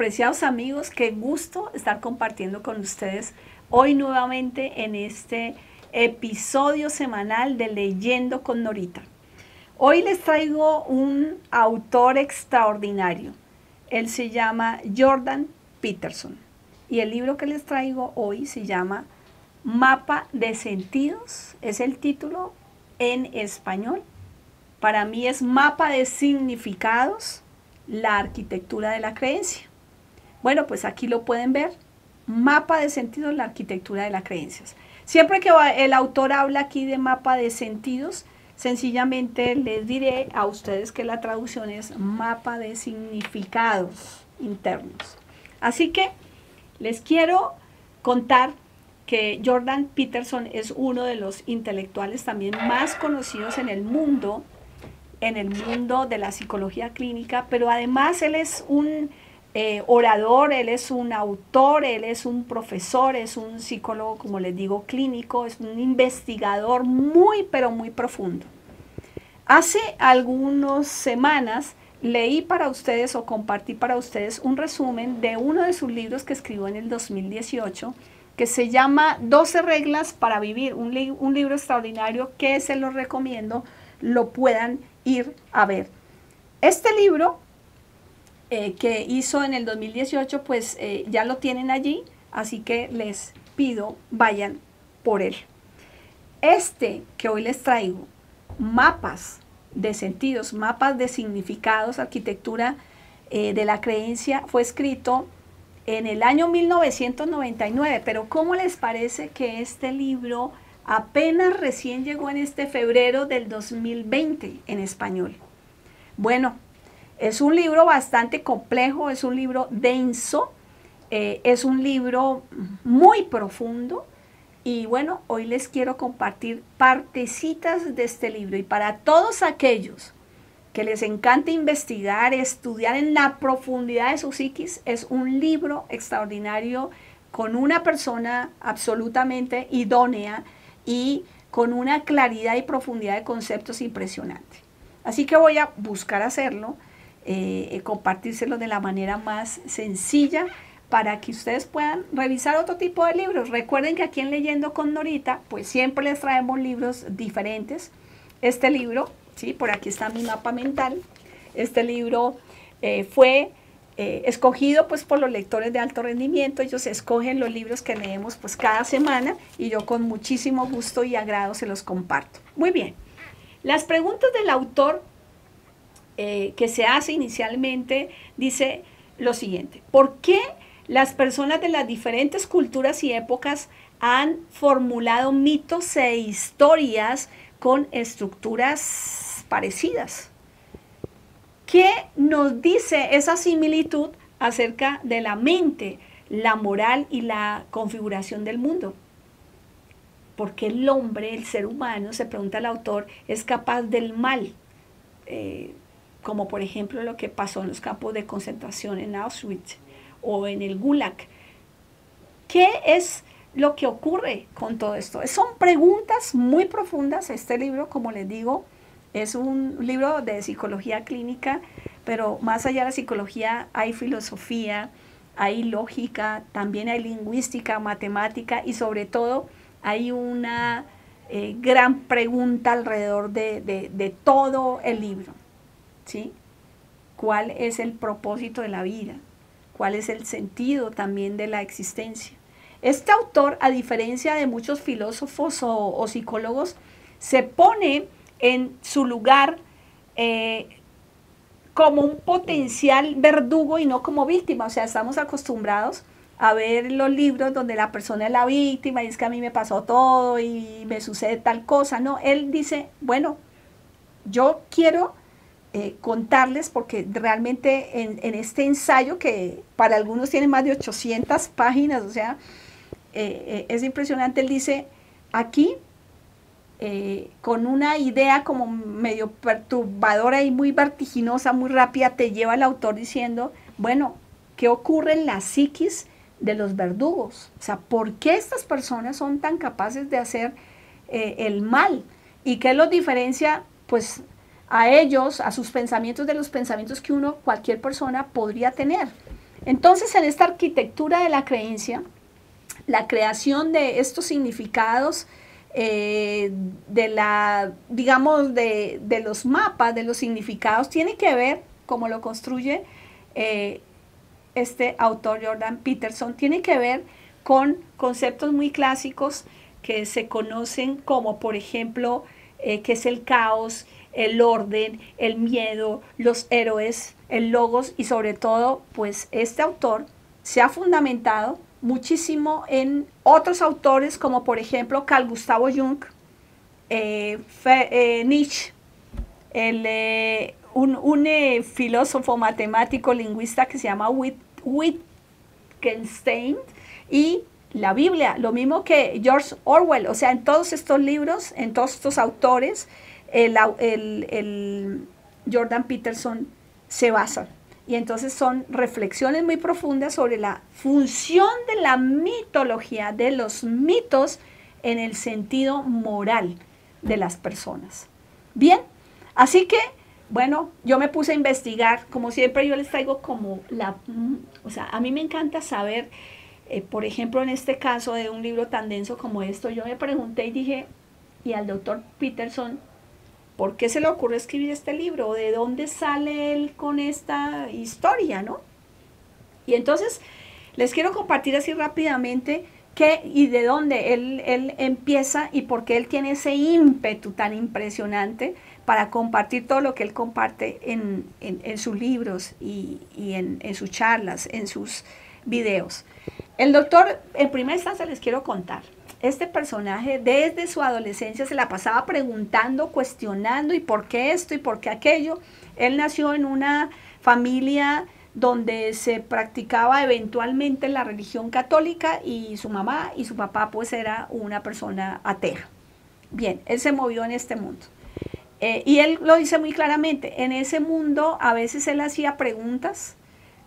Apreciados amigos, qué gusto estar compartiendo con ustedes hoy nuevamente en este episodio semanal de Leyendo con Norita. Hoy les traigo un autor extraordinario. Él se llama Jordan Peterson y el libro que les traigo hoy se llama Mapa de Sentidos, es el título en español. Para mí es Mapa de Significados la arquitectura de la creencia. Bueno, pues aquí lo pueden ver, mapa de sentidos, la arquitectura de las creencias. Siempre que el autor habla aquí de mapa de sentidos, sencillamente les diré a ustedes que la traducción es mapa de significados internos. Así que les quiero contar que Jordan Peterson es uno de los intelectuales también más conocidos en el mundo en el mundo de la psicología clínica, pero además él es un eh, orador, él es un autor, él es un profesor, es un psicólogo, como les digo, clínico, es un investigador muy, pero muy profundo. Hace algunas semanas leí para ustedes o compartí para ustedes un resumen de uno de sus libros que escribió en el 2018 que se llama 12 reglas para vivir, un, un libro extraordinario que se los recomiendo, lo puedan ir a ver. Este libro eh, que hizo en el 2018, pues eh, ya lo tienen allí, así que les pido vayan por él. Este que hoy les traigo, mapas de sentidos, mapas de significados, arquitectura eh, de la creencia, fue escrito en el año 1999, pero ¿cómo les parece que este libro apenas recién llegó en este febrero del 2020 en español. Bueno, es un libro bastante complejo, es un libro denso, eh, es un libro muy profundo y bueno, hoy les quiero compartir partecitas de este libro y para todos aquellos que les encanta investigar, estudiar en la profundidad de su psiquis, es un libro extraordinario con una persona absolutamente idónea y con una claridad y profundidad de conceptos impresionante. Así que voy a buscar hacerlo, eh, eh, compartírselo de la manera más sencilla para que ustedes puedan revisar otro tipo de libros. Recuerden que aquí en Leyendo con Norita, pues siempre les traemos libros diferentes. Este libro, ¿sí? por aquí está mi mapa mental, este libro eh, fue eh, escogido pues por los lectores de alto rendimiento. Ellos escogen los libros que leemos pues cada semana y yo con muchísimo gusto y agrado se los comparto. Muy bien. Las preguntas del autor eh, que se hace inicialmente dice lo siguiente. ¿Por qué las personas de las diferentes culturas y épocas han formulado mitos e historias con estructuras parecidas? ¿Qué nos dice esa similitud acerca de la mente, la moral y la configuración del mundo? Porque el hombre, el ser humano, se pregunta el autor, es capaz del mal, eh, como por ejemplo lo que pasó en los campos de concentración en Auschwitz o en el Gulag. ¿Qué es lo que ocurre con todo esto? Son preguntas muy profundas. Este libro, como les digo, es un libro de psicología clínica, pero más allá de la psicología hay filosofía, hay lógica, también hay lingüística, matemática y sobre todo hay una eh, gran pregunta alrededor de, todo el libro. ¿Sí? ¿Cuál es el propósito de la vida? ¿Cuál es el sentido también de la existencia? Este autor, a diferencia de muchos filósofos o, psicólogos, se pone en su lugar eh, como un potencial verdugo y no como víctima. O sea, estamos acostumbrados a ver los libros donde la persona es la víctima y es que a mí me pasó todo y me sucede tal cosa. No, él dice, bueno, yo quiero eh, contarles porque realmente en, este ensayo que para algunos tiene más de 800 páginas, o sea, eh, es impresionante, él dice, aquí eh, con una idea como medio perturbadora y muy vertiginosa, muy rápida, te lleva el autor diciendo, bueno, ¿qué ocurre en la psiquis de los verdugos? O sea, ¿por qué estas personas son tan capaces de hacer eh, el mal? ¿Y qué los diferencia, pues, a ellos, a sus pensamientos de los pensamientos que uno, cualquier persona, podría tener? Entonces, en esta arquitectura de la creencia, la creación de estos significados, eh, de la, digamos, de, los mapas, de los significados, tiene que ver, como lo construye eh, este autor Jordan Peterson, tiene que ver con conceptos muy clásicos que se conocen como, por ejemplo, eh, que es el caos, el orden, el miedo, los héroes, el logos y sobre todo, pues este autor se ha fundamentado muchísimo en otros autores como por ejemplo Carl Gustavo Jung, eh, eh, Nietzsche, un, filósofo matemático lingüista que se llama Wittgenstein y la Biblia, lo mismo que George Orwell, o sea, en todos estos libros, en todos estos autores, el, el, Jordan Peterson se basa. Y entonces son reflexiones muy profundas sobre la función de la mitología, de los mitos en el sentido moral de las personas. Bien, así que, bueno, yo me puse a investigar, como siempre yo les traigo como la, o sea, a mí me encanta saber eh, por ejemplo, en este caso de un libro tan denso como esto, yo me pregunté y dije, y al doctor Peterson, ¿por qué se le ocurre escribir este libro? ¿De dónde sale él con esta historia, no? Y entonces les quiero compartir así rápidamente qué y de dónde él, él, empieza y por qué él tiene ese ímpetu tan impresionante para compartir todo lo que él comparte en, en, sus libros y, y en, en, sus charlas, en sus videos. El doctor, en primera instancia les quiero contar, este personaje desde su adolescencia se la pasaba preguntando, cuestionando y por qué esto y por qué aquello. Él nació en una familia donde se practicaba eventualmente la religión católica y su mamá y su papá pues era una persona atea. Bien, él se movió en este mundo. Eh, y él lo dice muy claramente, en ese mundo a veces él hacía preguntas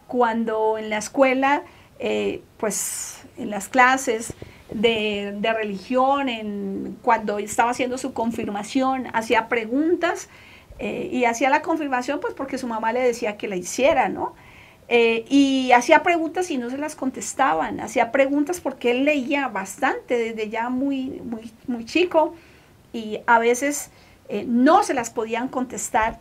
cuando en la escuela eh, pues en las clases de, religión, en, cuando estaba haciendo su confirmación, hacía preguntas eh, y hacía la confirmación pues porque su mamá le decía que la hiciera, ¿no? Eh, y hacía preguntas y no se las contestaban, hacía preguntas porque él leía bastante desde ya muy, muy, muy chico y a veces no se las podían contestar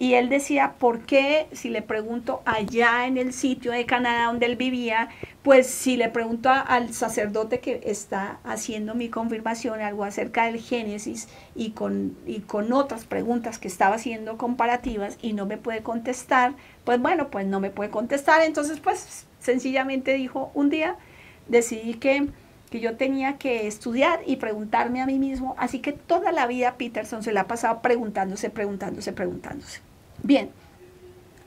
y él decía, ¿por qué si le pregunto allá en el sitio de Canadá donde él vivía, pues si le pregunto al sacerdote que está haciendo mi confirmación algo acerca del Génesis y con, y con otras preguntas que estaba haciendo comparativas y no me puede contestar, pues bueno, pues no me puede contestar. Entonces, pues sencillamente dijo, un día decidí que que yo tenía que estudiar y preguntarme a mí mismo. Así que toda la vida Peterson se la ha pasado preguntándose, preguntándose, preguntándose. Bien,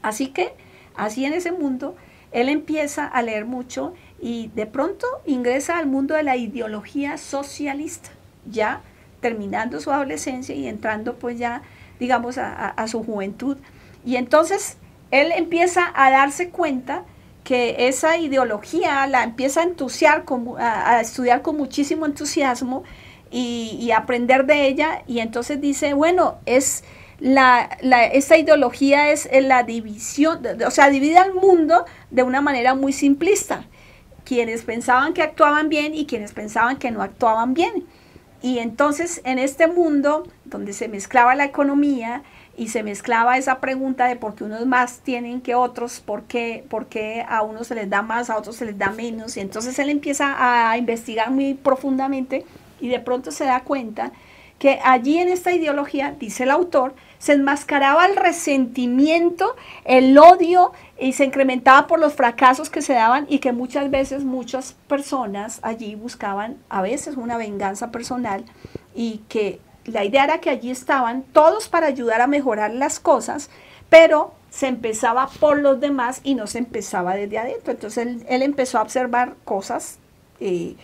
así que así en ese mundo, él empieza a leer mucho y de pronto ingresa al mundo de la ideología socialista, ya terminando su adolescencia y entrando pues ya, digamos, a, su juventud. Y entonces él empieza a darse cuenta que esa ideología la empieza a, entusiar, a, estudiar con muchísimo entusiasmo y, y aprender de ella y entonces dice, bueno, es la, esta ideología es la división, o sea, divide al mundo de una manera muy simplista. Quienes pensaban que actuaban bien y quienes pensaban que no actuaban bien. Y entonces en este mundo donde se mezclaba la economía y se mezclaba esa pregunta de por qué unos más tienen que otros, por qué, por qué a unos se les da más, a otros se les da menos. Y entonces él empieza a investigar muy profundamente y de pronto se da cuenta que allí en esta ideología, dice el autor, se enmascaraba el resentimiento, el odio y se incrementaba por los fracasos que se daban y que muchas veces muchas personas allí buscaban a veces una venganza personal y que la idea era que allí estaban todos para ayudar a mejorar las cosas, pero se empezaba por los demás y no se empezaba desde adentro. Entonces él, empezó a observar cosas. Eh,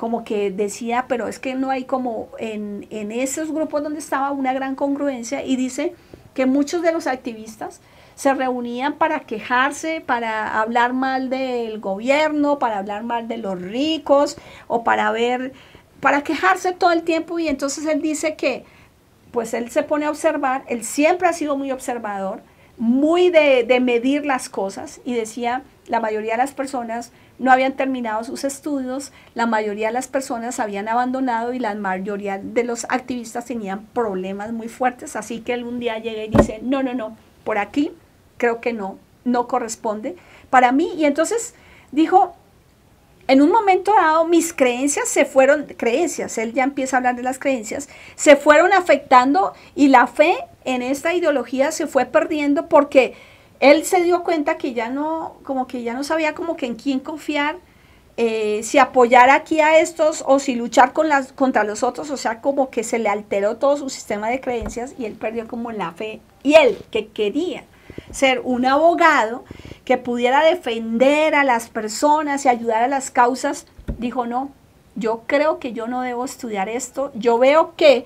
como que decía, pero es que no hay como en, esos grupos donde estaba una gran congruencia y dice que muchos de los activistas se reunían para quejarse, para hablar mal del gobierno, para hablar mal de los ricos o para ver, para quejarse todo el tiempo y entonces él dice que pues él se pone a observar, él siempre ha sido muy observador, muy de, de medir las cosas y decía, la mayoría de las personas no habían terminado sus estudios, la mayoría de las personas habían abandonado y la mayoría de los activistas tenían problemas muy fuertes, así que él un día llega y dice, no, no, no, por aquí creo que no, no corresponde para mí. Y entonces dijo, en un momento dado mis creencias se fueron, creencias, él ya empieza a hablar de las creencias, se fueron afectando y la fe en esta ideología se fue perdiendo porque él se dio cuenta que ya no, como que ya no sabía como que en quién confiar, eh, si apoyar aquí a estos o si luchar contra los otros, o sea, como que se le alteró todo su sistema de creencias y él perdió como la fe. Y él, que quería ser un abogado que pudiera defender a las personas y ayudar a las causas, dijo, no, yo creo que yo no debo estudiar esto. Yo veo que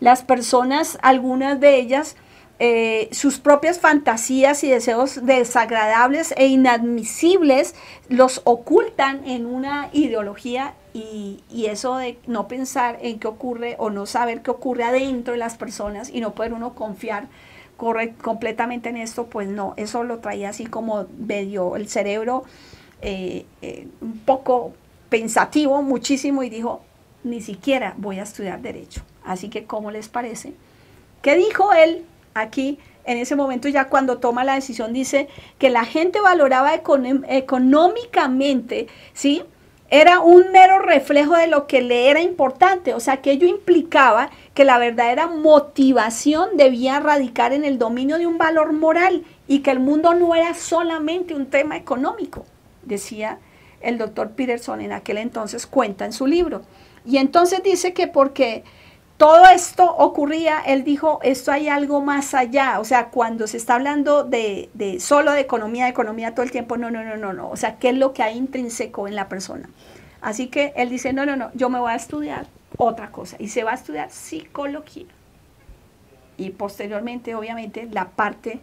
las personas, algunas de ellas, eh, sus propias fantasías y deseos desagradables e inadmisibles los ocultan en una ideología y, eso de no pensar en qué ocurre o no saber qué ocurre adentro de las personas y no poder uno confiar corre completamente en esto, pues no, eso lo traía así como medio el cerebro eh, eh, un poco pensativo muchísimo y dijo, ni siquiera voy a estudiar derecho. Así que, ¿cómo les parece? ¿Qué dijo él aquí? En ese momento ya cuando toma la decisión dice que la gente valoraba económicamente, ¿sí? era un mero reflejo de lo que le era importante, o sea que ello implicaba que la verdadera motivación debía radicar en el dominio de un valor moral y que el mundo no era solamente un tema económico, decía el doctor Peterson en aquel entonces, cuenta en su libro. Y entonces dice que porque todo esto ocurría, él dijo, esto hay algo más allá, o sea, cuando se está hablando de, solo de economía, de economía todo el tiempo, no, no, no, no, no, o sea, ¿qué es lo que hay intrínseco en la persona? Así que él dice, no, no, no, yo me voy a estudiar otra cosa y se va a estudiar psicología. Y posteriormente, obviamente, la parte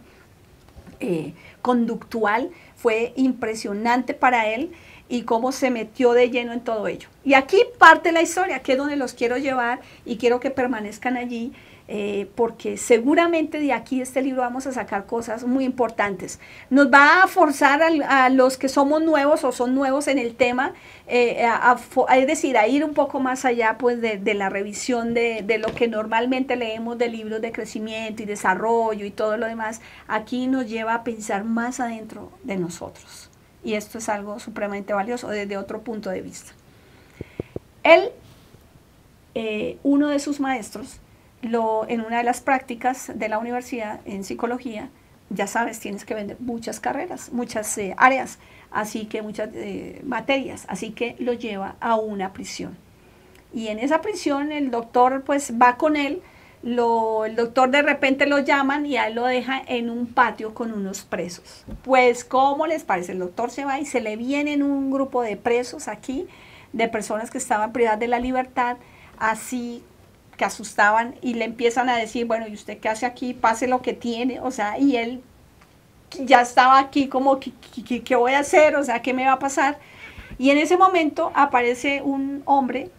eh, conductual fue impresionante para él y cómo se metió de lleno en todo ello. Y aquí parte la historia, que es donde los quiero llevar y quiero que permanezcan allí, eh, porque seguramente de aquí este libro vamos a sacar cosas muy importantes. Nos va a forzar a, los que somos nuevos o son nuevos en el tema, eh, a, es decir, a ir un poco más allá pues de, la revisión de, de, lo que normalmente leemos de libros de crecimiento y desarrollo y todo lo demás. Aquí nos lleva a pensar más adentro de nosotros y esto es algo supremamente valioso desde otro punto de vista. Él, eh, uno de sus maestros, lo, en una de las prácticas de la universidad en psicología, ya sabes, tienes que vender muchas carreras, muchas eh, áreas, así que muchas eh, materias, así que lo lleva a una prisión. Y en esa prisión el doctor pues va con él lo, el doctor de repente lo llaman y a lo deja en un patio con unos presos. Pues, ¿cómo les parece? El doctor se va y se le viene en un grupo de presos aquí, de personas que estaban privadas de la libertad, así que asustaban y le empiezan a decir, bueno, ¿y usted qué hace aquí? Pase lo que tiene, o sea, y él ya estaba aquí como, ¿qué, qué, qué voy a hacer? O sea, ¿qué me va a pasar? Y en ese momento aparece un hombre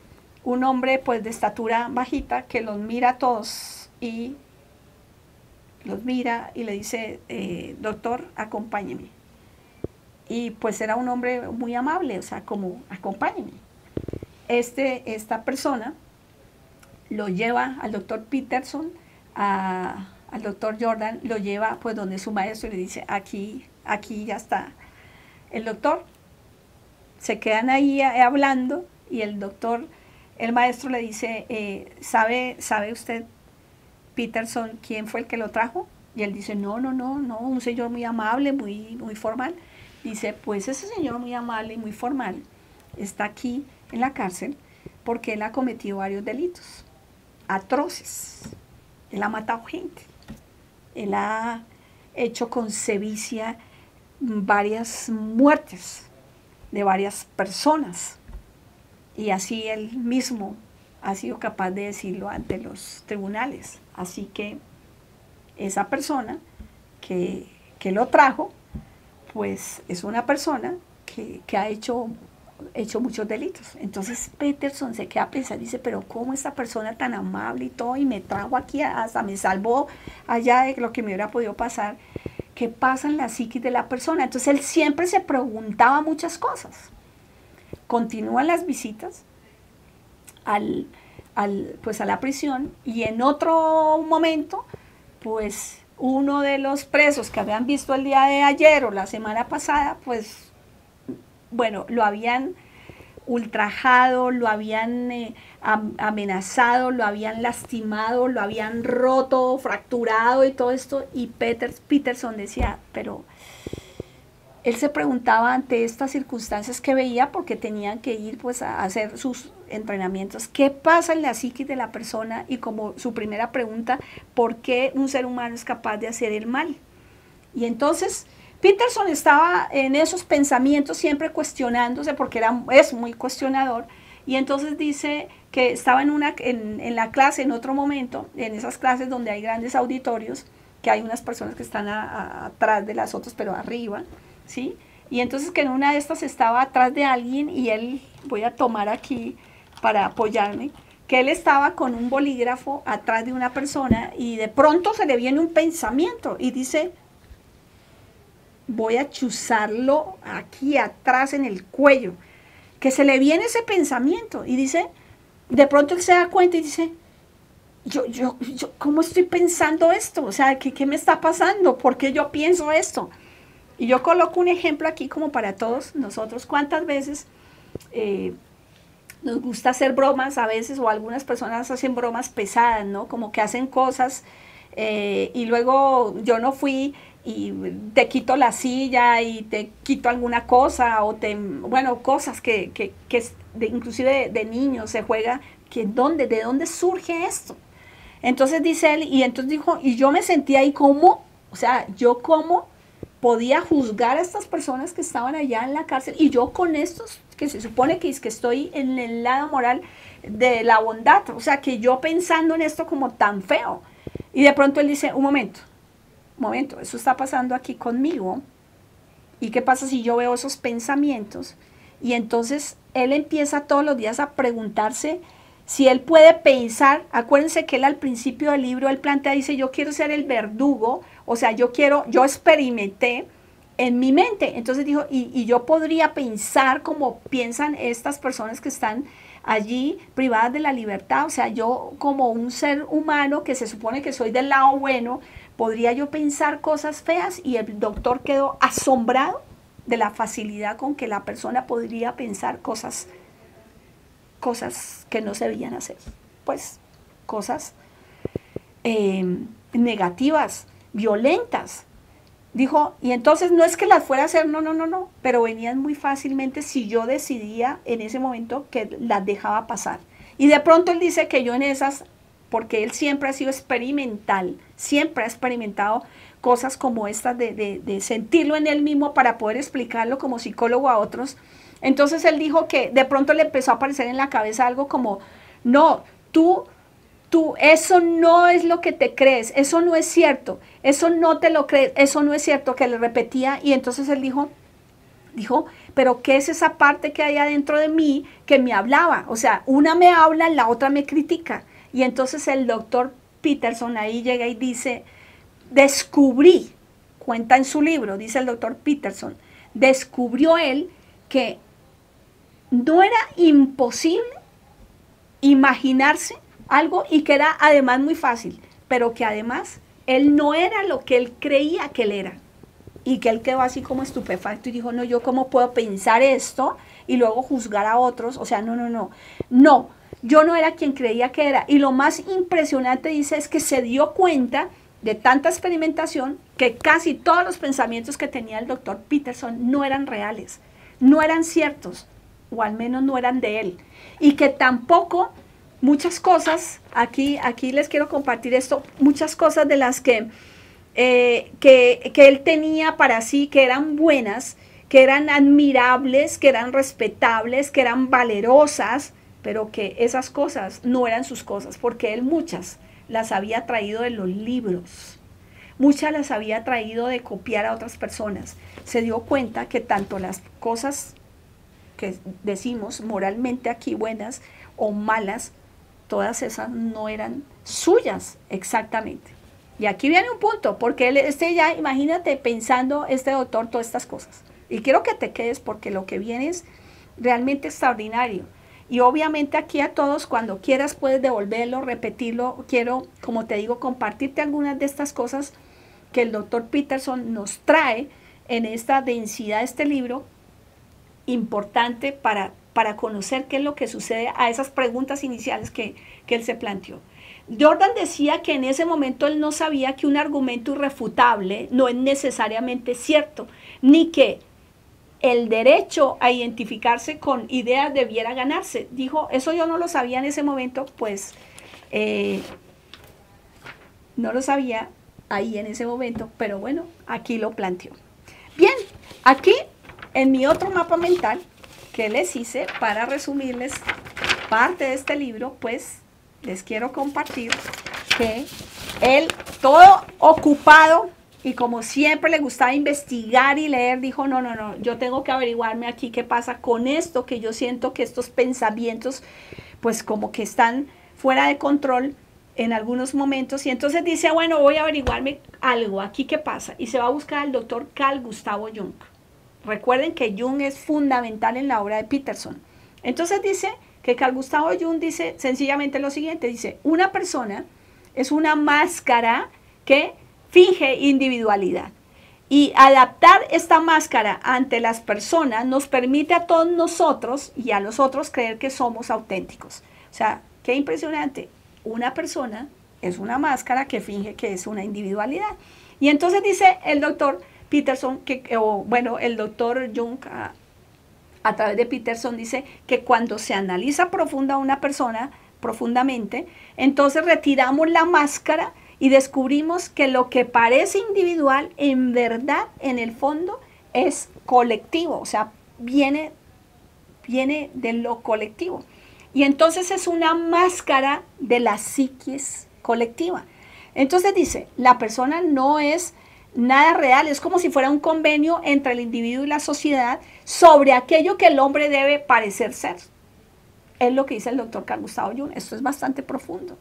un hombre pues de estatura bajita que los mira a todos y los mira y le dice, eh, doctor, acompáñeme. Y pues era un hombre muy amable, o sea, como, acompáñeme. Este, esta persona lo lleva al doctor Peterson, al doctor Jordan, lo lleva pues donde su maestro y le dice, aquí, aquí ya está. El doctor, se quedan ahí hablando y el doctor el maestro le dice, eh, ¿sabe, ¿sabe usted, Peterson, quién fue el que lo trajo? Y él dice, no, no, no, no, un señor muy amable, muy, muy formal. Dice, pues ese señor muy amable y muy formal está aquí en la cárcel porque él ha cometido varios delitos atroces. Él ha matado gente. Él ha hecho con sevicia varias muertes de varias personas y así él mismo ha sido capaz de decirlo ante los tribunales. Así que esa persona que, lo trajo, pues es una persona que, ha hecho, hecho muchos delitos. Entonces Peterson se queda a pensar, dice, pero ¿cómo esta persona tan amable y todo, y me trajo aquí, hasta me salvó allá de lo que me hubiera podido pasar? qué pasa en la psiquis de la persona. Entonces él siempre se preguntaba muchas cosas. Continúan las visitas al, pues a la prisión y en otro momento, pues uno de los presos que habían visto el día de ayer o la semana pasada, pues bueno, lo habían ultrajado, lo habían eh, amenazado, lo habían lastimado, lo habían roto, fracturado y todo esto. Y Peters, Peterson decía, pero él se preguntaba ante estas circunstancias que veía porque tenían que ir pues a hacer sus entrenamientos, qué pasa en la psiquis de la persona y como su primera pregunta, ¿por qué un ser humano es capaz de hacer el mal? Y entonces Peterson estaba en esos pensamientos siempre cuestionándose porque era, es muy cuestionador y entonces dice que estaba en, una, en, la clase en otro momento, en esas clases donde hay grandes auditorios, que hay unas personas que están atrás de las otras, pero arriba, ¿sí? Y entonces que en una de estas estaba atrás de alguien y él, voy a tomar aquí para apoyarme, que él estaba con un bolígrafo atrás de una persona y de pronto se le viene un pensamiento y dice, voy a chuzarlo aquí atrás en el cuello. Que se le viene ese pensamiento y dice, de pronto él se da cuenta y dice, yo, yo, yo ¿cómo estoy pensando esto? O sea, ¿qué, ¿qué, me está pasando? ¿Por qué yo pienso esto? Y yo coloco un ejemplo aquí como para todos nosotros. ¿Cuántas veces eh, nos gusta hacer bromas a veces o algunas personas hacen bromas pesadas, ¿no? Como que hacen cosas eh, y luego yo no fui y te quito la silla y te quito alguna cosa o te, bueno, cosas que, que, que de, inclusive de, niños se juega, que dónde, de dónde surge esto. Entonces dice él, y entonces dijo, y yo me sentía ahí como, o sea, yo como podía juzgar a estas personas que estaban allá en la cárcel y yo con estos que se supone que es que estoy en el lado moral de la bondad, o sea, que yo pensando en esto como tan feo. Y de pronto él dice, un momento, momento, eso está pasando aquí conmigo. ¿Y qué pasa si yo veo esos pensamientos? Y entonces él empieza todos los días a preguntarse si él puede pensar, acuérdense que él al principio del libro, él plantea, dice, yo quiero ser el verdugo, o sea, yo quiero, yo experimenté en mi mente. Entonces dijo, y, yo podría pensar como piensan estas personas que están allí privadas de la libertad, o sea, yo como un ser humano que se supone que soy del lado bueno, podría yo pensar cosas feas y el doctor quedó asombrado de la facilidad con que la persona podría pensar cosas, cosas que no se debían hacer. Pues cosas em, negativas, violentas. Dijo, y entonces no es que las fuera a hacer, no, no, no, no, pero venían muy fácilmente si yo decidía en ese momento que las dejaba pasar. Y de pronto él dice que yo en esas porque él siempre ha sido experimental, siempre ha experimentado cosas como estas de, sentirlo en él mismo para poder explicarlo como psicólogo a otros. Entonces él dijo que de pronto le empezó a aparecer en la cabeza algo como, no, tú, tú, eso no es lo que te crees, eso no es cierto, eso no te lo crees, eso no es cierto, que le repetía y entonces él dijo, dijo, pero ¿qué es esa parte que hay adentro de mí que me hablaba? O sea, una me habla, la otra me critica. Y entonces el doctor Peterson ahí llega y dice, descubrí, cuenta en su libro, dice el doctor Peterson, descubrió él que no era imposible imaginarse algo y que era además muy fácil, pero que además él no era lo que él creía que él era. Y que él quedó así como estupefacto y dijo, no, yo cómo puedo pensar esto y luego juzgar a otros. O sea, no, no, no. No, yo no era quien creía que era. Y lo más impresionante, dice, es que se dio cuenta de tanta experimentación que casi todos los pensamientos que tenía el doctor Peterson no eran reales, no eran ciertos, o al menos no eran de él. Y que tampoco muchas cosas, aquí, aquí les quiero compartir esto, muchas cosas de las que, eh, que, que él tenía para sí, que eran buenas, que eran admirables, que eran respetables, que eran valerosas, pero que esas cosas no eran sus cosas, porque él muchas las había traído de los libros, muchas las había traído de copiar a otras personas. Se dio cuenta que tanto las cosas que decimos moralmente aquí buenas o malas, todas esas no eran suyas exactamente. Y aquí viene un punto, porque él, este ya, imagínate pensando este doctor todas estas cosas. Y quiero que te quedes porque lo que viene es realmente extraordinario. Y obviamente aquí a todos, cuando quieras, puedes devolverlo, repetirlo. Quiero, como te digo, compartirte algunas de estas cosas que el doctor Peterson nos trae en esta densidad de este libro, importante para, para conocer qué es lo que sucede a esas preguntas iniciales que, que él se planteó. Jordan decía que en ese momento él no sabía que un argumento irrefutable no es necesariamente cierto, ni que el derecho a identificarse con ideas debiera ganarse. Dijo, eso yo no lo sabía en ese momento, pues eh, no lo sabía ahí en ese momento, pero bueno, aquí lo planteó. Bien, aquí en mi otro mapa mental que les hice para resumirles parte de este libro, pues les quiero compartir que él, todo ocupado y como siempre le gustaba investigar y leer, dijo, no, no, no, yo tengo que averiguarme aquí qué pasa con esto, que yo siento que estos pensamientos, pues como que están fuera de control en algunos momentos. Y entonces dice, bueno, voy a averiguarme algo, aquí qué pasa. Y se va a buscar al doctor Carl Gustavo Jung. Recuerden que Jung es fundamental en la obra de Peterson. Entonces dice que Carl Gustavo Jung dice sencillamente lo siguiente, dice, una persona es una máscara que finge individualidad. Y adaptar esta máscara ante las personas nos permite a todos nosotros y a los otros creer que somos auténticos. O sea, qué impresionante. Una persona es una máscara que finge que es una individualidad. Y entonces dice el doctor Peterson, que, o bueno, el doctor Jung a, través de Peterson dice que cuando se analiza profunda una persona, profundamente, entonces retiramos la máscara y descubrimos que lo que parece individual en verdad en el fondo es colectivo, o sea, viene, viene de lo colectivo. Y entonces es una máscara de la psiquis colectiva. Entonces dice, la persona no es nada real, es como si fuera un convenio entre el individuo y la sociedad sobre aquello que el hombre debe parecer ser. Es lo que dice el doctor Carl Gustavo Jung. Esto es bastante profundo.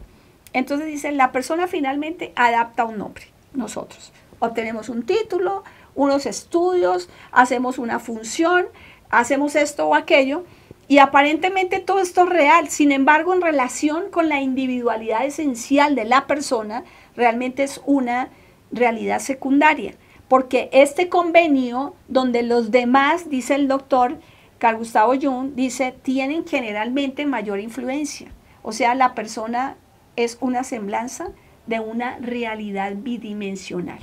Entonces dice, la persona finalmente adapta un nombre, nosotros. Obtenemos un título, unos estudios, hacemos una función, hacemos esto o aquello, y aparentemente todo esto es real. Sin embargo, en relación con la individualidad esencial de la persona, realmente es una realidad secundaria. Porque este convenio, donde los demás, dice el doctor Carl Gustavo Jung, dice, tienen generalmente mayor influencia. O sea, la persona es una semblanza de una realidad bidimensional.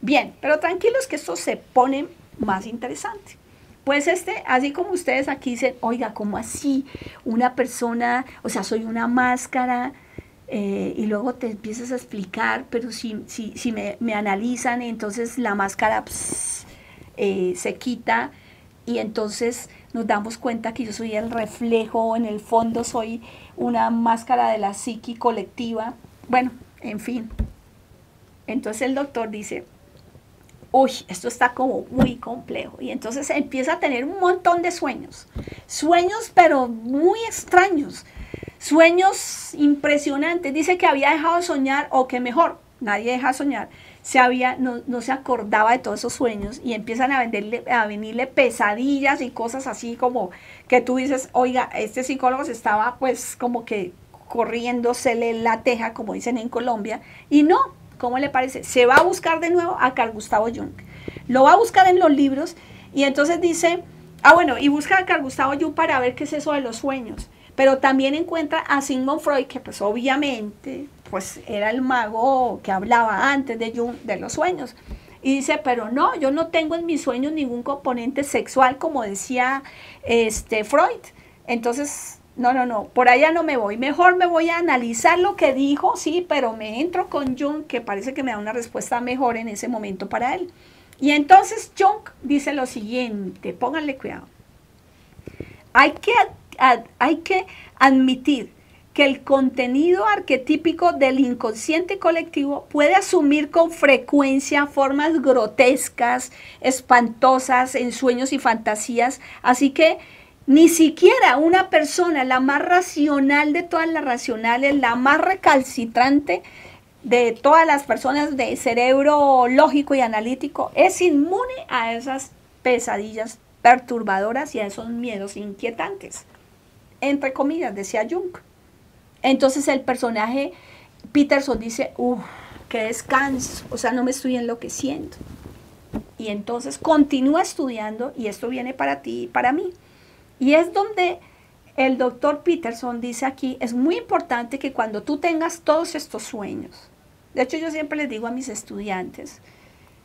Bien, pero tranquilos que esto se pone más interesante. Pues este, así como ustedes aquí dicen, oiga, ¿cómo así? Una persona, o sea, soy una máscara, eh, y luego te empiezas a explicar, pero si, si, si me, analizan, entonces la máscara eh, se quita y entonces nos damos cuenta que yo soy el reflejo, en el fondo soy una máscara de la psiqui colectiva. Bueno, en fin. Entonces el doctor dice, uy, esto está como muy complejo. Y entonces empieza a tener un montón de sueños. Sueños, pero muy extraños. Sueños impresionantes. Dice que había dejado de soñar, o que mejor, nadie deja de soñar, se había, no, no, se acordaba de todos esos sueños y empiezan a, venderle, a venirle pesadillas y cosas así como que tú dices, oiga, este psicólogo se estaba pues como que corriéndosele la teja, como dicen en Colombia, y no, ¿cómo le parece? Se va a buscar de nuevo a Carl Gustavo Jung. Lo va a buscar en los libros y entonces dice, ah bueno, y busca a Carl Gustavo Jung para ver qué es eso de los sueños. Pero también encuentra a Sigmund Freud, que pues obviamente pues era el mago que hablaba antes de Jung de los sueños. Y dice, pero no, yo no tengo en mis sueños ningún componente sexual, como decía este Freud. Entonces, no, no, no, por allá no me voy. Mejor me voy a analizar lo que dijo, sí, pero me entro con Jung, que parece que me da una respuesta mejor en ese momento para él. Y entonces Jung dice lo siguiente, pónganle cuidado. Hay que, hay que admitir que el contenido arquetípico del inconsciente colectivo puede asumir con frecuencia formas grotescas, espantosas en sueños y fantasías, así que ni siquiera una persona, la más racional de todas las racionales, la más recalcitrante, de todas las personas de cerebro lógico y analítico es inmune a esas pesadillas perturbadoras y a esos miedos inquietantes. Entre comillas, decía Jung. Entonces el personaje Peterson dice, uff, qué descanso, o sea, no me estoy enloqueciendo. Y entonces continúa estudiando y esto viene para ti y para mí. Y es donde el doctor Peterson dice aquí, es muy importante que cuando tú tengas todos estos sueños, de hecho yo siempre les digo a mis estudiantes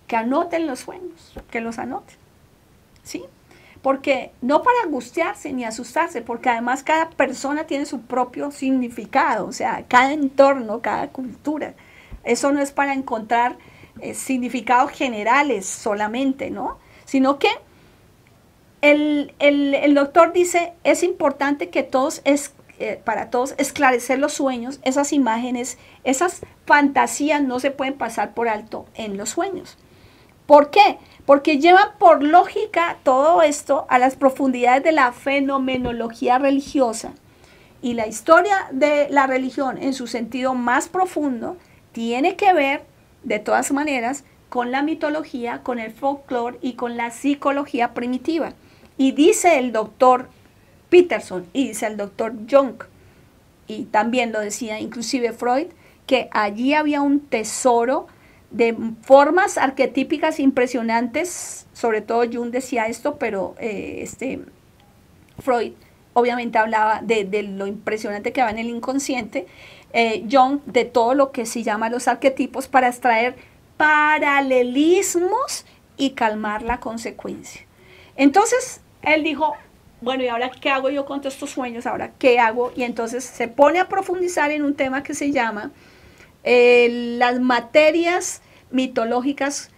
que anoten los sueños, que los anoten, ¿sí? Porque no para angustiarse ni asustarse, porque además cada persona tiene su propio significado, o sea, cada entorno, cada cultura. Eso no es para encontrar eh, significados generales solamente, ¿no? Sino que el, doctor dice, es importante que todos, es, eh, para todos, esclarecer los sueños, esas imágenes, esas fantasías no se pueden pasar por alto en los sueños. ¿Por qué? Porque llevan por lógica todo esto a las profundidades de la fenomenología religiosa. Y la historia de la religión en su sentido más profundo tiene que ver, de todas maneras, con la mitología, con el folclore y con la psicología primitiva. Y dice el doctor Peterson y dice el doctor Jung, y también lo decía inclusive Freud, que allí había un tesoro de formas arquetípicas impresionantes, sobre todo Jung decía esto, pero eh, este, Freud obviamente hablaba de, lo impresionante que va en el inconsciente, eh, Jung de todo lo que se llama los arquetipos para extraer paralelismos y calmar la consecuencia. Entonces, él dijo, bueno, ¿y ahora qué hago yo con estos sueños? ¿Ahora qué hago? Y entonces se pone a profundizar en un tema que se llama eh, las materias mitológicas,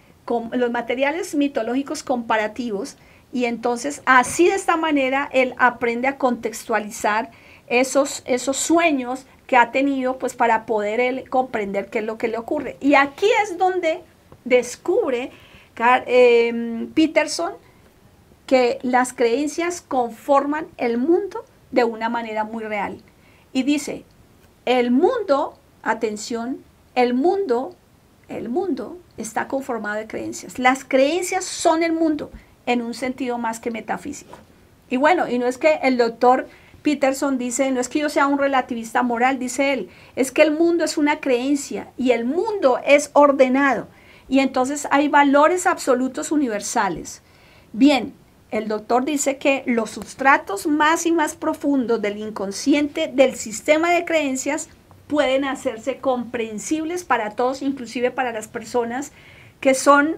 los materiales mitológicos comparativos. Y entonces así de esta manera él aprende a contextualizar esos, esos sueños que ha tenido pues para poder él comprender qué es lo que le ocurre. Y aquí es donde descubre eh, Peterson que las creencias conforman el mundo de una manera muy real. Y dice, el mundo, atención, el mundo, el mundo está conformado de creencias. Las creencias son el mundo en un sentido más que metafísico. Y bueno, y no es que el doctor Peterson dice, no es que yo sea un relativista moral, dice él, es que el mundo es una creencia y el mundo es ordenado. Y entonces hay valores absolutos universales. Bien, el doctor dice que los sustratos más y más profundos del inconsciente del sistema de creencias pueden hacerse comprensibles para todos, inclusive para las personas que son,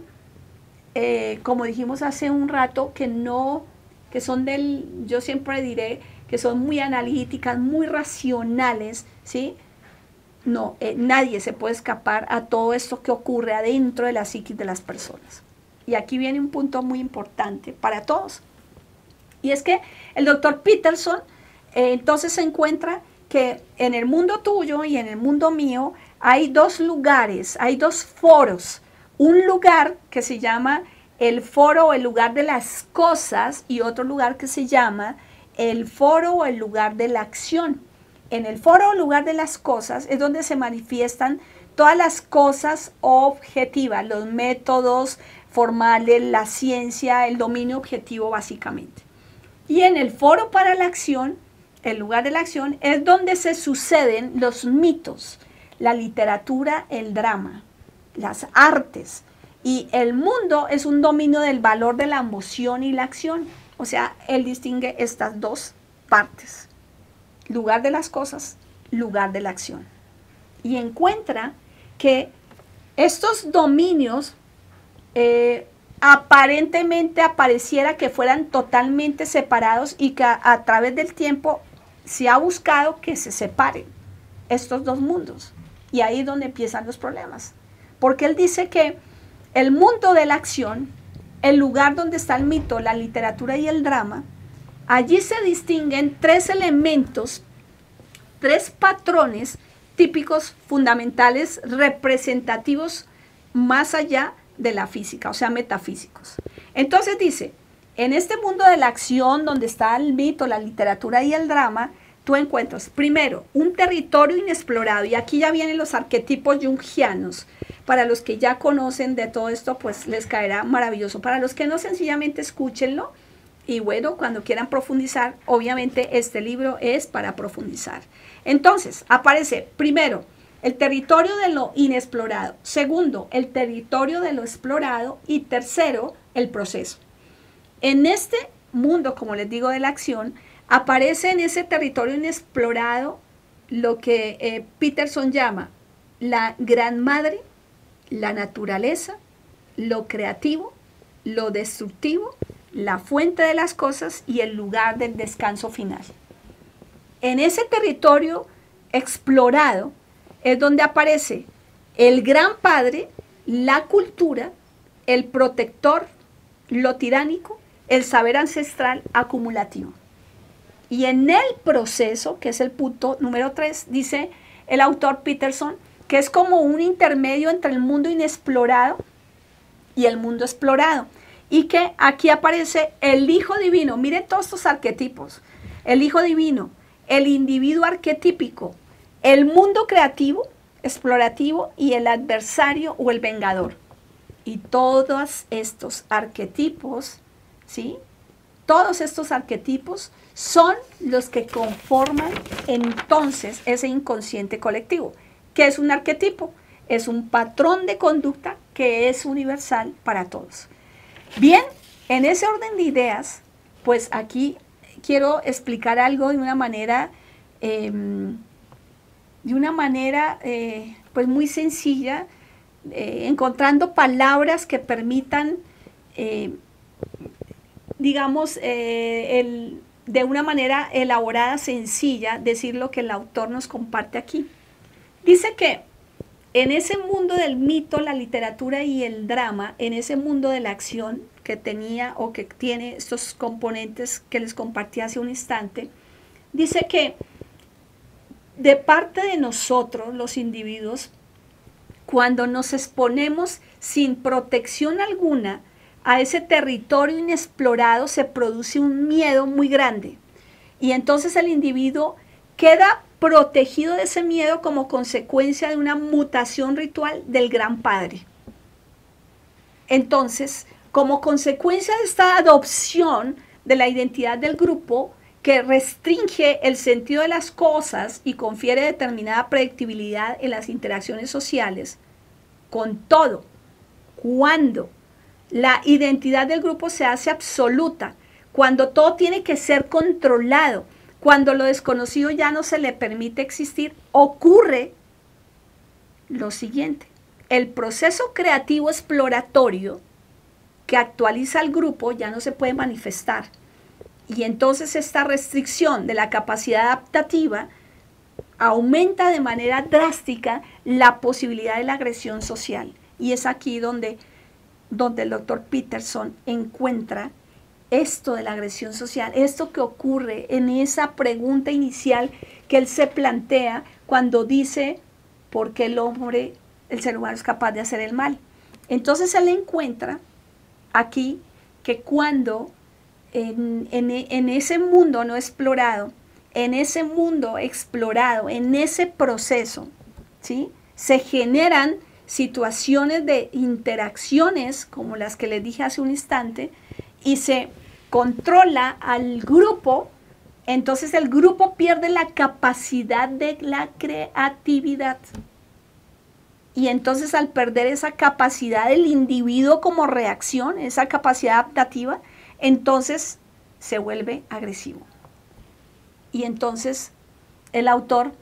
eh, como dijimos hace un rato, que no, que son del, yo siempre diré, que son muy analíticas, muy racionales, ¿sí? No, eh, nadie se puede escapar a todo esto que ocurre adentro de la psiquis de las personas. Y aquí viene un punto muy importante para todos. Y es que el doctor Peterson eh, entonces se encuentra que en el mundo tuyo y en el mundo mío hay dos lugares, hay dos foros. Un lugar que se llama el foro o el lugar de las cosas y otro lugar que se llama el foro o el lugar de la acción. En el foro o lugar de las cosas es donde se manifiestan todas las cosas objetivas, los métodos, formales, la ciencia, el dominio objetivo básicamente. Y en el foro para la acción, el lugar de la acción, es donde se suceden los mitos, la literatura, el drama, las artes. Y el mundo es un dominio del valor de la emoción y la acción. O sea, él distingue estas dos partes. Lugar de las cosas, lugar de la acción. Y encuentra que estos dominios eh, aparentemente apareciera que fueran totalmente separados y que a, través del tiempo se ha buscado que se separen estos dos mundos. Y ahí es donde empiezan los problemas. Porque él dice que el mundo de la acción, el lugar donde está el mito, la literatura y el drama, allí se distinguen tres elementos, tres patrones típicos, fundamentales, representativos más allá de la física, o sea, metafísicos. Entonces dice, en este mundo de la acción donde está el mito, la literatura y el drama, tú encuentras, primero, un territorio inexplorado, y aquí ya vienen los arquetipos jungianos. Para los que ya conocen de todo esto, pues les caerá maravilloso. Para los que no, sencillamente escúchenlo. Y bueno, cuando quieran profundizar, obviamente este libro es para profundizar. Entonces, aparece primero el territorio de lo inexplorado, segundo, el territorio de lo explorado y tercero, el proceso. En este mundo, como les digo, de la acción, aparece en ese territorio inexplorado lo que eh, Peterson llama la gran madre, la naturaleza, lo creativo, lo destructivo, la fuente de las cosas y el lugar del descanso final. En ese territorio explorado es donde aparece el gran padre, la cultura, el protector, lo tiránico, el saber ancestral acumulativo. Y en el proceso, que es el punto número 3, dice el autor Peterson, que es como un intermedio entre el mundo inexplorado y el mundo explorado. Y que aquí aparece el Hijo Divino. Miren todos estos arquetipos. El Hijo Divino, el individuo arquetípico, el mundo creativo, explorativo y el adversario o el vengador. Y todos estos arquetipos, ¿sí? Todos estos arquetipos son los que conforman entonces ese inconsciente colectivo. que es un arquetipo? Es un patrón de conducta que es universal para todos. Bien, en ese orden de ideas, pues aquí quiero explicar algo de una manera, em, de una manera eh, pues muy sencilla, eh, encontrando palabras que permitan, eh, digamos, el, de una manera elaborada, sencilla, decir lo que el autor nos comparte aquí. Dice que en ese mundo del mito, la literatura y el drama, en ese mundo de la acción que tenía o que tiene estos componentes que les compartí hace un instante, dice que de parte de nosotros, los individuos, cuando nos exponemos sin protección alguna a ese territorio inexplorado se produce un miedo muy grande. Y entonces el individuo queda protegido de ese miedo como consecuencia de una mutación ritual del Gran Padre. Entonces, como consecuencia de esta adopción de la identidad del grupo, que restringe el sentido de las cosas y confiere determinada predictibilidad en las interacciones sociales, con todo, cuando la identidad del grupo se hace absoluta, cuando todo tiene que ser controlado, cuando lo desconocido ya no se le permite existir, ocurre lo siguiente. El proceso creativo exploratorio que actualiza al grupo ya no se puede manifestar. Y entonces esta restricción de la capacidad adaptativa aumenta de manera drástica la posibilidad de la agresión social. Y es aquí donde donde el doctor Peterson encuentra esto de la agresión social, esto que ocurre en esa pregunta inicial que él se plantea cuando dice por qué el hombre, el ser humano es capaz de hacer el mal. Entonces él encuentra aquí que cuando en, en ese mundo no explorado, en ese mundo explorado, en ese proceso, ¿sí? se generan situaciones de interacciones como las que les dije hace un instante y se controla al grupo, entonces el grupo pierde la capacidad de la creatividad. Y entonces al perder esa capacidad del individuo como reacción, esa capacidad adaptativa, entonces se vuelve agresivo. Y entonces el autor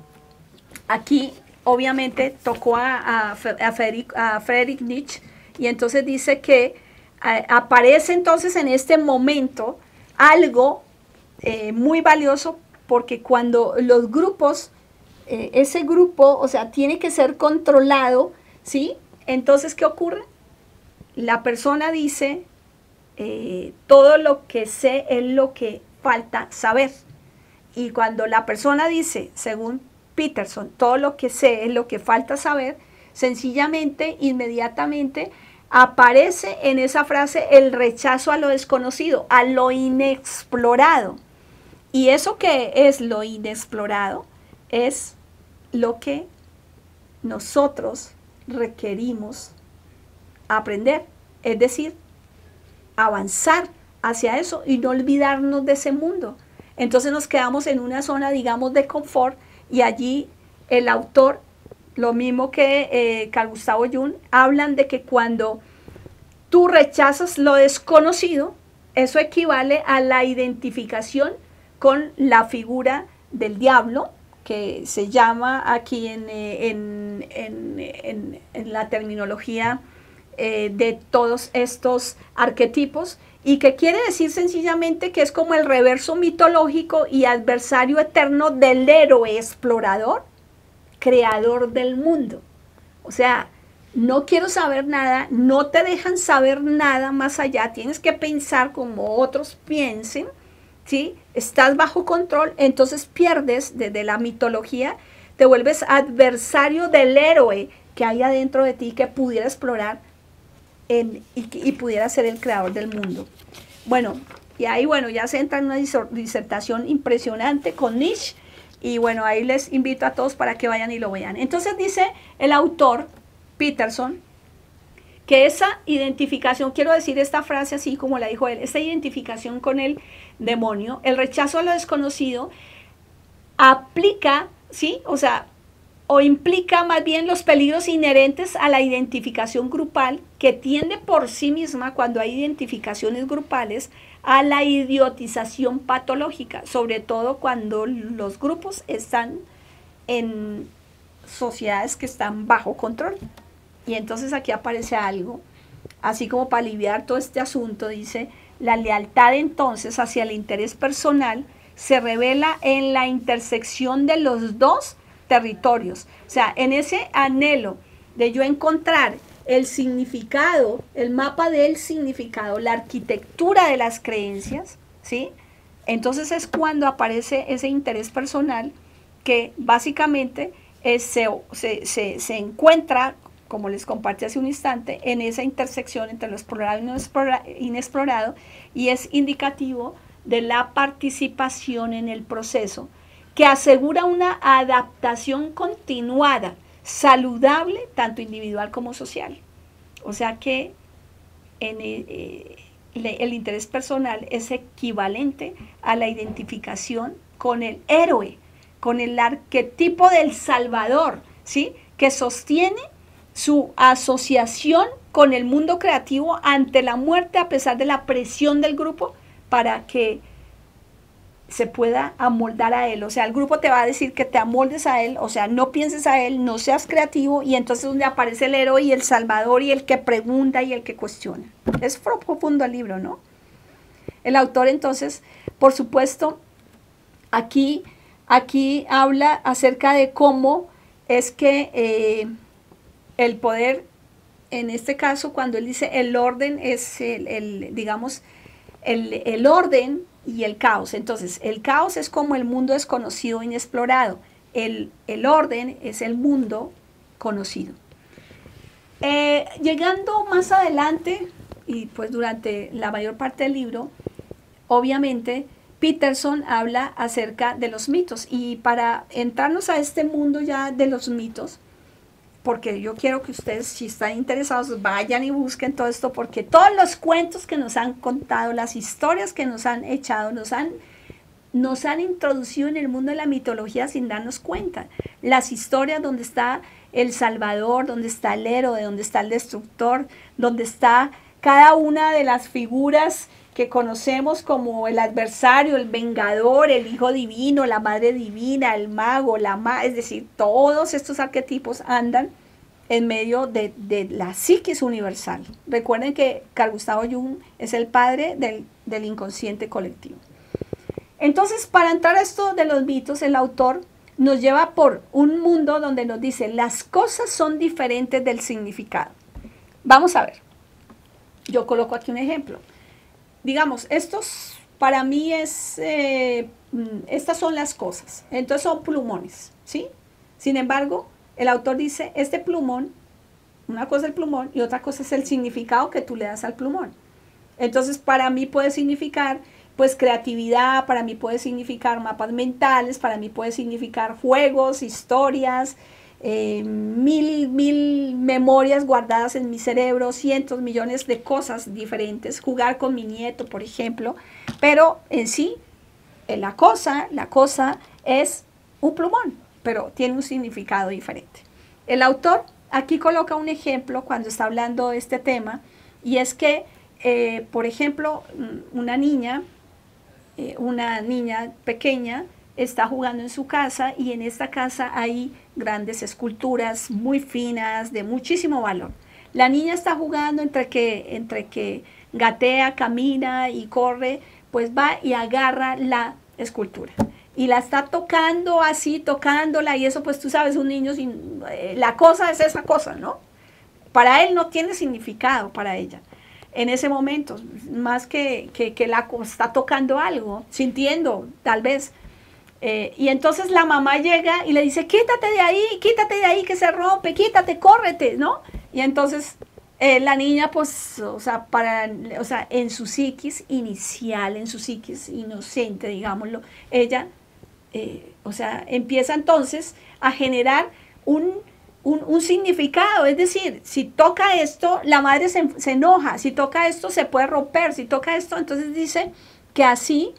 aquí obviamente tocó a, a, Friedrich, Nietzsche y entonces dice que aparece entonces en este momento algo eh, muy valioso porque cuando los grupos, eh, ese grupo, o sea, tiene que ser controlado, ¿sí? Entonces, ¿qué ocurre? La persona dice, eh, todo lo que sé es lo que falta saber. Y cuando la persona dice, según Peterson, todo lo que sé lo que falta saber, sencillamente, inmediatamente aparece en esa frase el rechazo a lo desconocido, a lo inexplorado. Y eso que es lo inexplorado es lo que nosotros requerimos aprender, es decir, avanzar hacia eso y no olvidarnos de ese mundo. Entonces nos quedamos en una zona, digamos, de confort y allí el autor, lo mismo que eh, Gustavo Jung, hablan de que cuando tú rechazas lo desconocido, eso equivale a la identificación con la figura del diablo, que se llama aquí en, eh, la terminología eh, de todos estos arquetipos, y que quiere decir sencillamente que es como el reverso mitológico y adversario eterno del héroe explorador, creador del mundo. O sea, no quiero saber nada, no te dejan saber nada más allá, tienes que pensar como otros piensen, ¿sí? Estás bajo control, entonces pierdes desde la mitología, te vuelves adversario del héroe que hay adentro de ti que pudiera explorar y, pudiera ser el creador del mundo. Bueno, y ahí bueno, ya se entra en una disertación impresionante con Nietzsche y bueno, ahí les invito a todos para que vayan y lo vean. Entonces dice el autor, Peterson, que esa identificación, quiero decir esta frase así como la dijo él, esa identificación con el demonio, el rechazo a lo desconocido, aplica, ¿sí? O sea, o implica más bien los peligros inherentes a la identificación grupal que tiende por sí misma cuando hay identificaciones grupales a la idiotización patológica, sobre todo cuando los grupos están en sociedades que están bajo control. Y entonces aquí aparece algo, así como para aliviar todo este asunto, dice, la lealtad entonces hacia el interés personal se revela en la intersección de los dos territorios. O sea, en ese anhelo de yo encontrar el significado, el mapa del significado, la arquitectura de las creencias, ¿sí? Entonces es cuando aparece ese interés personal que básicamente se, se, encuentra, como les compartí hace un instante, en esa intersección entre lo explorado y lo inexplorado y es indicativo de la participación en el proceso que asegura una adaptación continuada, saludable, tanto individual como social. O sea que el, eh, el, interés personal es equivalente a la identificación con el héroe, con el arquetipo del Salvador, ¿sí? que sostiene su asociación con el mundo creativo ante la muerte a pesar de la presión del grupo para que se pueda amoldar a él. O sea, el grupo te va a decir que te amoldes a él, o sea, no pienses a él, no seas creativo y entonces donde aparece el héroe y el salvador y el que pregunta y el que cuestiona. Es profundo el libro, ¿no? El autor entonces, por supuesto, aquí, aquí habla acerca de cómo es que eh, el poder, en este caso, cuando él dice el orden es el, digamos, el, el orden y el caos. Entonces, el caos es como el mundo desconocido, inexplorado. El, el orden es el mundo conocido. Eh, llegando más adelante, y pues durante la mayor parte del libro, obviamente Peterson habla acerca de los mitos. Y para entrarnos a este mundo ya de los mitos, porque yo quiero que ustedes, si están interesados, vayan y busquen todo esto, porque todos los cuentos que nos han contado, las historias que nos han echado, nos han, nos han introducido en el mundo de la mitología sin darnos cuenta. Las historias donde está el Salvador, donde está el héroe, donde está el destructor, donde está cada una de las figuras que conocemos como el adversario, el vengador, el hijo divino, la madre divina, el mago, la ma, es decir, todos estos arquetipos andan en medio de, la psiquis universal. Recuerden que Carl Gustavo Jung es el padre del, del inconsciente colectivo. Entonces, para entrar a esto de los mitos, el autor nos lleva por un mundo donde nos dice las cosas son diferentes del significado. Vamos a ver. Yo coloco aquí un ejemplo digamos, estos para mí es, eh, mm, estas son las cosas. Entonces son plumones, ¿sí? Sin embargo, el autor dice, este plumón, una cosa es el plumón y otra cosa es el significado que tú le das al plumón. Entonces, para mí puede significar, pues creatividad, para mí puede significar mapas mentales, para mí puede significar juegos, historias, eh, mil, mil memorias guardadas en mi cerebro, cientos, millones de cosas diferentes, jugar con mi nieto, por ejemplo, pero en sí, eh, la cosa, la cosa es un plumón, pero tiene un significado diferente. El autor aquí coloca un ejemplo cuando está hablando de este tema, y es que, eh, por ejemplo, mm, una niña, una niña pequeña, está jugando en su casa y en esta casa hay grandes esculturas muy finas, de muchísimo valor. La niña está jugando entre que, entre que gatea, camina y corre, pues va y agarra la escultura. Y la está tocando así, tocándola, y eso pues tú sabes, un niño, sin, eh, la cosa es esa cosa, ¿no? Para él no tiene significado, para ella en ese momento, más que, que, que la está tocando algo, sintiendo tal vez eh, y entonces la mamá llega y le dice, quítate de ahí, quítate de ahí que se rompe, quítate, córrete, ¿no? Y entonces eh, la niña, pues, o sea, para, o sea, en su psiquis inicial, en su psiquis inocente, digámoslo, ella, eh, o sea, empieza entonces a generar un, un, significado. Es decir, si toca esto, la madre se, se enoja, si toca esto, se puede romper, si toca esto, entonces dice que así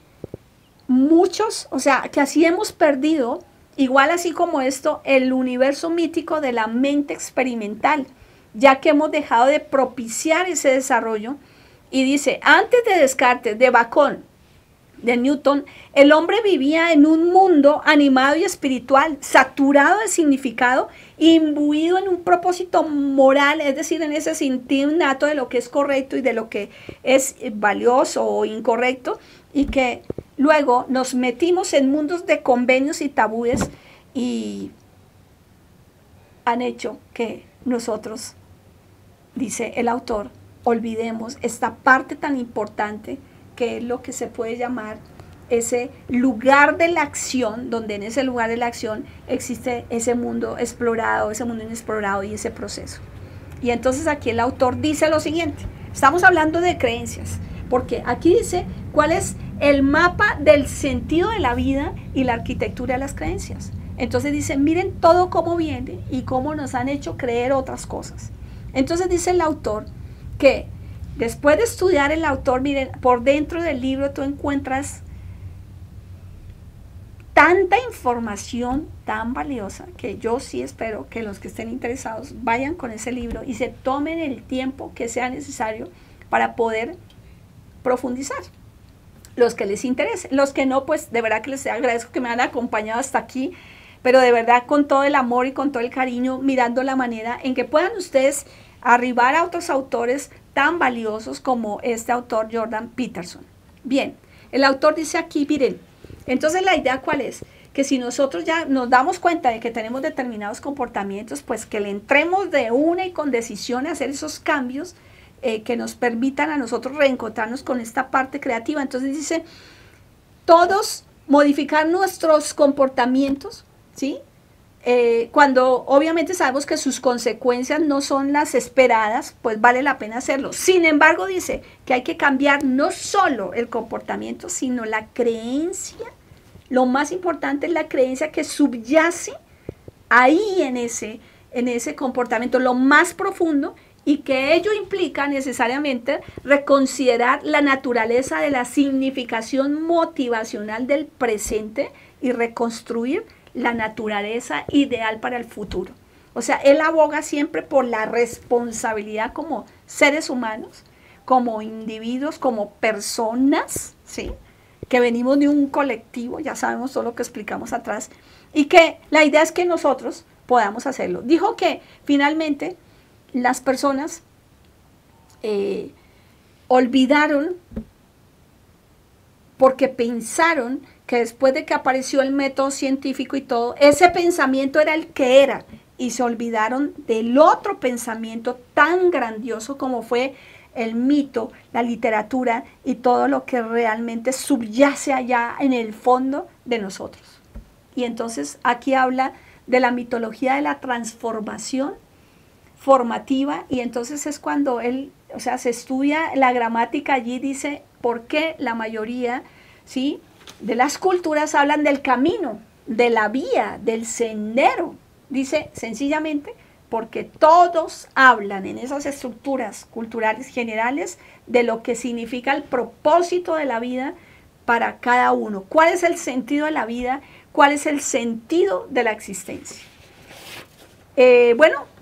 muchos, o sea, que así hemos perdido, igual así como esto, el universo mítico de la mente experimental, ya que hemos dejado de propiciar ese desarrollo. Y dice, antes de Descartes, de Bacon, de Newton, el hombre vivía en un mundo animado y espiritual, saturado de significado, imbuido en un propósito moral, es decir, en ese sentido de lo que es correcto y de lo que es valioso o incorrecto, y que luego nos metimos en mundos de convenios y tabúes y han hecho que nosotros, dice el autor, olvidemos esta parte tan importante que es lo que se puede llamar ese lugar de la acción, donde en ese lugar de la acción existe ese mundo explorado, ese mundo inexplorado y ese proceso. Y entonces aquí el autor dice lo siguiente, estamos hablando de creencias, porque aquí dice cuál es el mapa del sentido de la vida y la arquitectura de las creencias. Entonces dice, miren todo cómo viene y cómo nos han hecho creer otras cosas. Entonces dice el autor que después de estudiar el autor, miren, por dentro del libro tú encuentras tanta información tan valiosa que yo sí espero que los que estén interesados vayan con ese libro y se tomen el tiempo que sea necesario para poder profundizar. Los que les interese, los que no, pues de verdad que les agradezco que me han acompañado hasta aquí, pero de verdad con todo el amor y con todo el cariño, mirando la manera en que puedan ustedes arribar a otros autores tan valiosos como este autor Jordan Peterson. Bien, el autor dice aquí, miren, entonces la idea cuál es? Que si nosotros ya nos damos cuenta de que tenemos determinados comportamientos, pues que le entremos de una y con decisión a hacer esos cambios eh, que nos permitan a nosotros reencontrarnos con esta parte creativa. Entonces dice, todos modificar nuestros comportamientos, ¿sí? Eh, cuando obviamente sabemos que sus consecuencias no son las esperadas, pues vale la pena hacerlo. Sin embargo, dice que hay que cambiar no solo el comportamiento, sino la creencia. Lo más importante es la creencia que subyace ahí en ese, en ese comportamiento, lo más profundo y que ello implica necesariamente reconsiderar la naturaleza de la significación motivacional del presente y reconstruir la naturaleza ideal para el futuro. O sea, él aboga siempre por la responsabilidad como seres humanos, como individuos, como personas, ¿sí? Que venimos de un colectivo, ya sabemos todo lo que explicamos atrás, y que la idea es que nosotros podamos hacerlo. Dijo que finalmente las personas eh, olvidaron porque pensaron que después de que apareció el método científico y todo, ese pensamiento era el que era y se olvidaron del otro pensamiento tan grandioso como fue el mito, la literatura y todo lo que realmente subyace allá en el fondo de nosotros. Y entonces aquí habla de la mitología de la transformación formativa y entonces es cuando él, o sea, se estudia la gramática allí, dice por qué la mayoría ¿sí? de las culturas hablan del camino, de la vía, del sendero. Dice sencillamente porque todos hablan en esas estructuras culturales generales de lo que significa el propósito de la vida para cada uno. ¿Cuál es el sentido de la vida? ¿Cuál es el sentido de la existencia? Eh, bueno,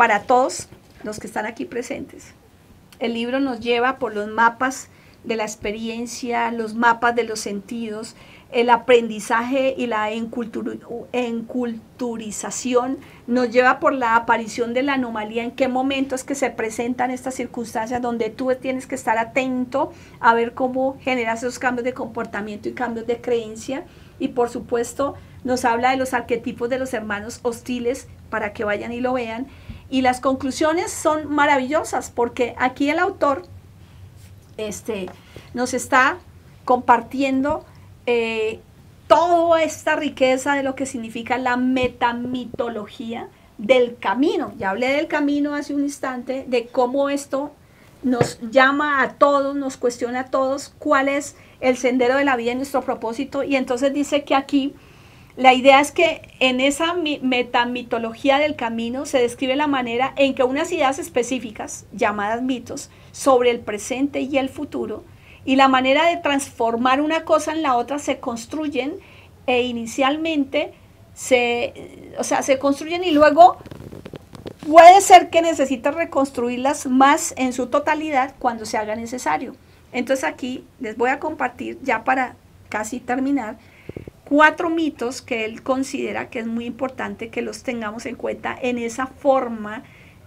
para todos los que están aquí presentes, el libro nos lleva por los mapas de la experiencia, los mapas de los sentidos, el aprendizaje y la enculturización nos lleva por la aparición de la anomalía, en qué momentos que se presentan estas circunstancias donde tú tienes que estar atento a ver cómo generas esos cambios de comportamiento y cambios de creencia. Y por supuesto nos habla de los arquetipos de los hermanos hostiles para que vayan y lo vean. Y las conclusiones son maravillosas porque aquí el autor este, nos está compartiendo eh, toda esta riqueza de lo que significa la metamitología del camino. Ya hablé del camino hace un instante, de cómo esto nos llama a todos, nos cuestiona a todos cuál es el sendero de la vida y nuestro propósito. Y entonces dice que aquí la idea es que en esa metamitología del camino se describe la manera en que unas ideas específicas, llamadas mitos, sobre el presente y el futuro, y la manera de transformar una cosa en la otra se construyen e inicialmente se, o sea, se construyen y luego puede ser que necesites reconstruirlas más en su totalidad cuando se haga necesario. Entonces aquí les voy a compartir ya para casi terminar cuatro mitos que él considera que es muy importante que los tengamos en cuenta en esa forma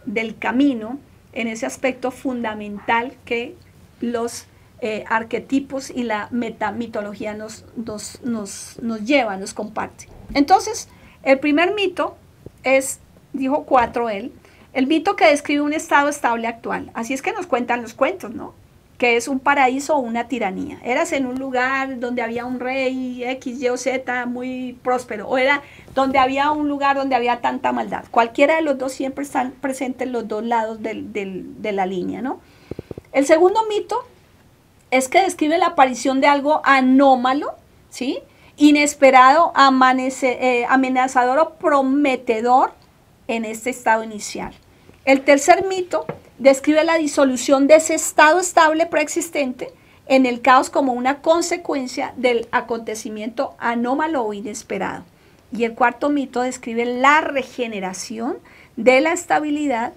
del camino, en ese aspecto fundamental que los eh, arquetipos y la metamitología nos, nos, nos, nos lleva, nos comparte. Entonces, el primer mito es, dijo cuatro él, el mito que describe un estado estable actual. Así es que nos cuentan los cuentos, ¿no? Que es un paraíso o una tiranía. Eras en un lugar donde había un rey X, Y o Z muy próspero, o era donde había un lugar donde había tanta maldad. Cualquiera de los dos siempre están presentes en los dos lados de la línea, ¿no? El segundo mito es que describe la aparición de algo anómalo, ¿sí? Inesperado, eh, amenazador o prometedor en este estado inicial. El tercer mito describe la disolución de ese estado estable preexistente en el caos como una consecuencia del acontecimiento anómalo o inesperado. Y el cuarto mito describe la regeneración de la estabilidad,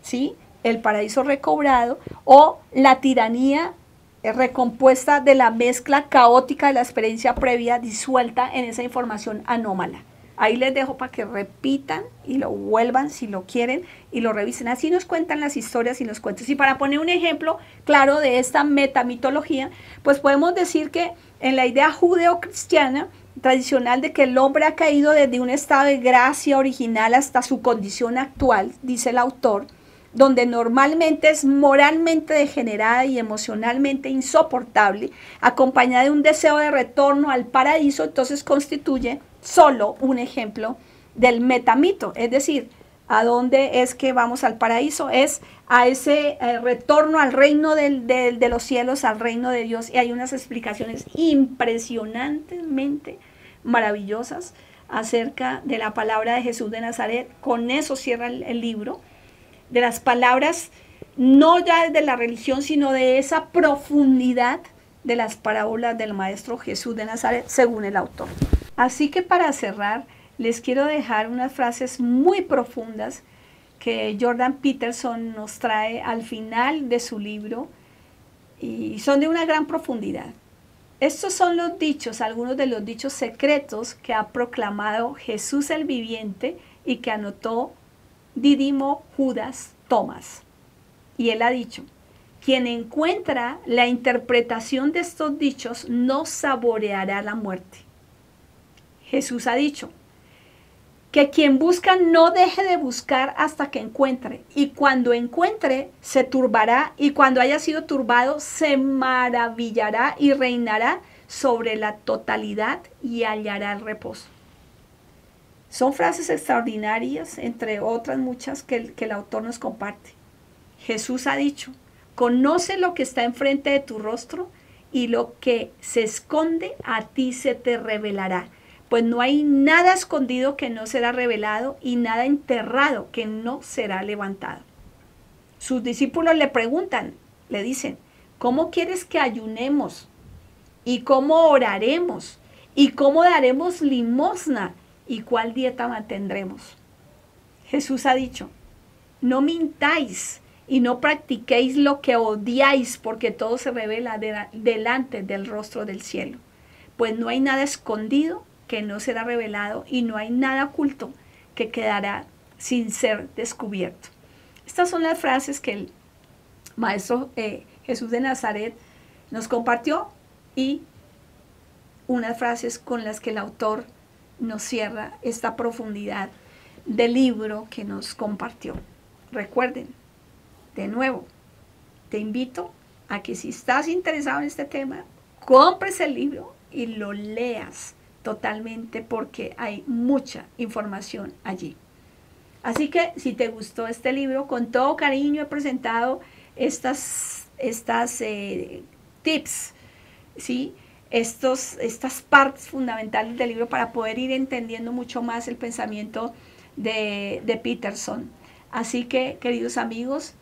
¿sí? el paraíso recobrado o la tiranía recompuesta de la mezcla caótica de la experiencia previa disuelta en esa información anómala. Ahí les dejo para que repitan y lo vuelvan si lo quieren y lo revisen. Así nos cuentan las historias y los cuentos. Y para poner un ejemplo claro de esta metamitología, pues podemos decir que en la idea judeocristiana tradicional de que el hombre ha caído desde un estado de gracia original hasta su condición actual, dice el autor, donde normalmente es moralmente degenerada y emocionalmente insoportable, acompañada de un deseo de retorno al paraíso, entonces constituye solo un ejemplo del metamito, es decir, a dónde es que vamos al paraíso, es a ese eh, retorno al reino de los cielos, al reino de Dios, y hay unas explicaciones impresionantemente maravillosas acerca de la palabra de Jesús de Nazaret, con eso cierra el, libro, de las palabras no ya de la religión, sino de esa profundidad de las parábolas del Maestro Jesús de Nazaret, según el autor. Así que para cerrar, les quiero dejar unas frases muy profundas que Jordan Peterson nos trae al final de su libro y son de una gran profundidad. Estos son los dichos, algunos de los dichos secretos que ha proclamado Jesús el viviente y que anotó Didimo Judas Tomás. Y él ha dicho, quien encuentra la interpretación de estos dichos no saboreará la muerte. Jesús ha dicho, que quien busca no deje de buscar hasta que encuentre. Y cuando encuentre, se turbará. Y cuando haya sido turbado, se maravillará y reinará sobre la totalidad y hallará el reposo. Son frases extraordinarias, entre otras muchas que el, que el autor nos comparte. Jesús ha dicho, Conoce lo que está enfrente de tu rostro y lo que se esconde a ti se te revelará. Pues no hay nada escondido que no será revelado y nada enterrado que no será levantado. Sus discípulos le preguntan, le dicen, ¿cómo quieres que ayunemos? ¿Y cómo oraremos? ¿Y cómo daremos limosna? ¿Y cuál dieta mantendremos? Jesús ha dicho, no mintáis y no practiquéis lo que odiáis, porque todo se revela delante del rostro del cielo. Pues no hay nada escondido que no será revelado y no hay nada oculto que quedará sin ser descubierto. Estas son las frases que el Maestro eh, Jesús de Nazaret nos compartió y unas frases con las que el autor nos cierra esta profundidad del libro que nos compartió. Recuerden, de nuevo, te invito a que si estás interesado en este tema, compres el libro y lo leas totalmente porque hay mucha información allí. Así que si te gustó este libro, con todo cariño he presentado estas, estas eh, tips, ¿sí? Estos, estas partes fundamentales del libro para poder ir entendiendo mucho más el pensamiento de, Peterson. Así que, queridos amigos,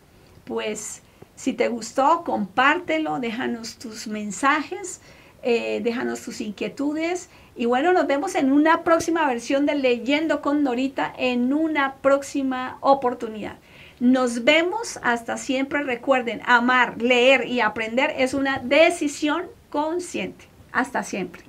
pues si te gustó, compártelo, déjanos tus mensajes, eh, déjanos tus inquietudes. Y bueno, nos vemos en una próxima versión de Leyendo con Norita, en una próxima oportunidad. Nos vemos hasta siempre. Recuerden, amar, leer y aprender es una decisión consciente. Hasta siempre.